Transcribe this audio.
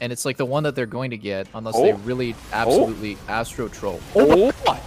and it's like the one that they're going to get unless Oh. they really oh. absolutely astro troll. Oh, my-